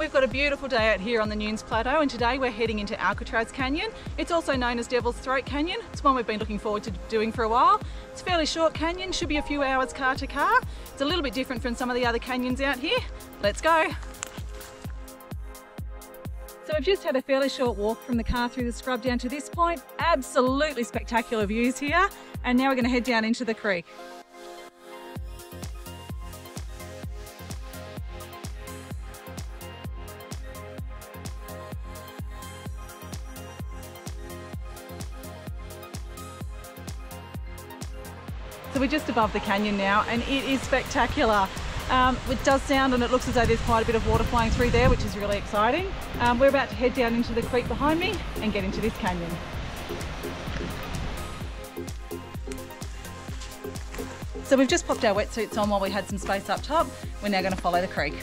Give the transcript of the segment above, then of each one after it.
We've got a beautiful day out here on the Newnes Plateau and today we're heading into Alcatraz Canyon. It's also known as Devil's Throat Canyon. It's one we've been looking forward to doing for a while. It's a fairly short canyon, should be a few hours car to car. It's a little bit different from some of the other canyons out here. Let's go. So we've just had a fairly short walk from the car through the scrub down to this point. Absolutely spectacular views here. And now we're going to head down into the creek. So we're just above the canyon now and it is spectacular. Um, it does sound and it looks as though there's quite a bit of water flowing through there, which is really exciting. Um, we're about to head down into the creek behind me and get into this canyon. So we've just popped our wetsuits on while we had some space up top. We're now going to follow the creek.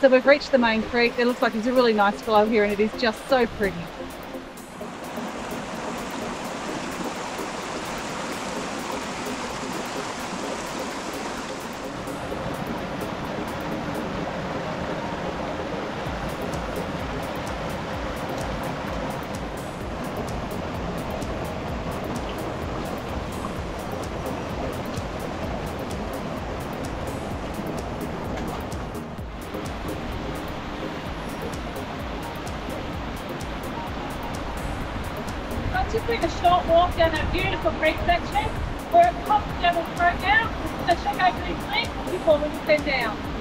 So we've reached the main creek. It looks like there's a really nice flow here and it is just so pretty. Just doing a short walk down that beautiful creek section. We're at top level throat now. So check out these links before we descend down.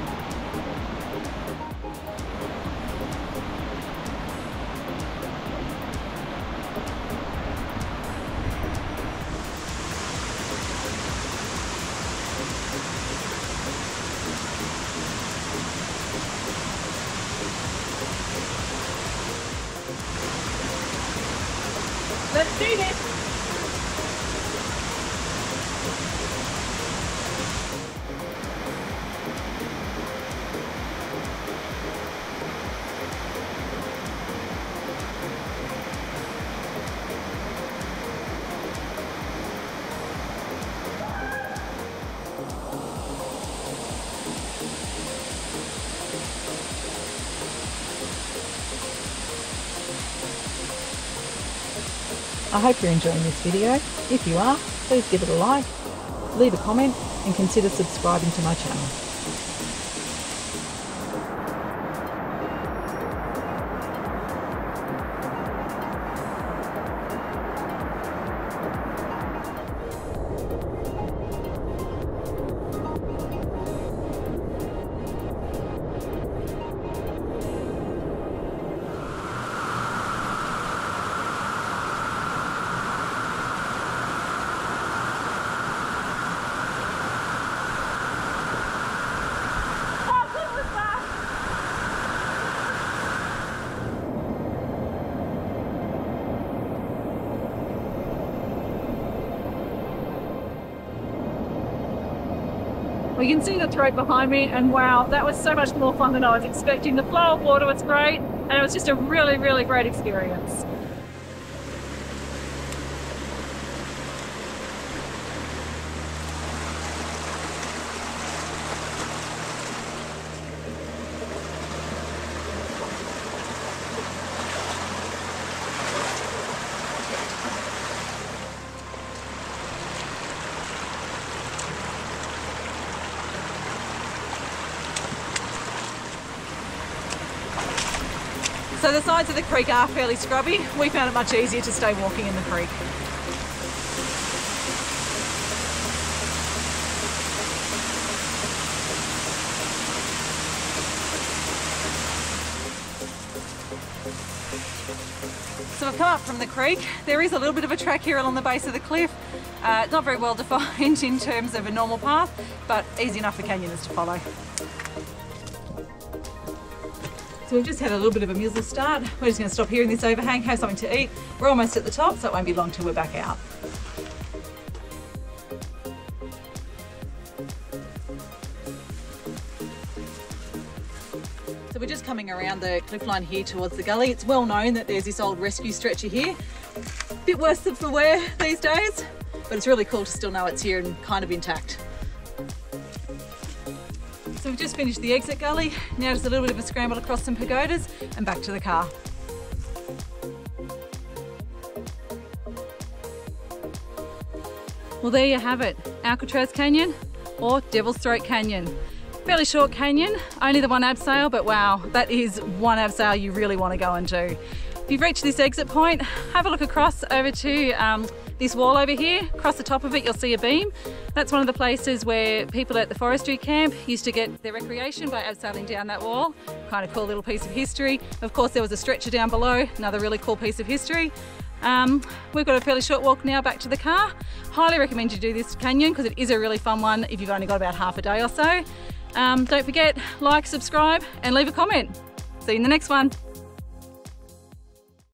Let's do this. I hope you're enjoying this video. If you are, please give it a like, leave a comment and consider subscribing to my channel. We can see the throat behind me and wow, that was so much more fun than I was expecting. The flow of water was great and it was just a really, really great experience. So the sides of the creek are fairly scrubby. We found it much easier to stay walking in the creek. So I've come up from the creek. There is a little bit of a track here along the base of the cliff. Uh, not very well defined in terms of a normal path, but easy enough for canyoners to follow. So we've just had a little bit of a muesli start. We're just going to stop here in this overhang, have something to eat. We're almost at the top, so it won't be long till we're back out. So we're just coming around the cliff line here towards the gully. It's well known that there's this old rescue stretcher here. A Bit worse for wear these days, but it's really cool to still know it's here and kind of intact. So we've just finished the exit gully. Now just a little bit of a scramble across some pagodas and back to the car. Well, there you have it, Alcatraz Canyon or Devil's Throat Canyon. Fairly short canyon, only the one abseil, but wow, that is one abseil you really want to go and do. If you've reached this exit point, have a look across over to um, this wall over here. Across the top of it, you'll see a beam. That's one of the places where people at the forestry camp used to get their recreation by abseiling down that wall. Kind of cool little piece of history. Of course, there was a stretcher down below, another really cool piece of history. Um, we've got a fairly short walk now back to the car. Highly recommend you do this canyon because it is a really fun one if you've only got about half a day or so. Um, don't forget, like, subscribe, and leave a comment. See you in the next one.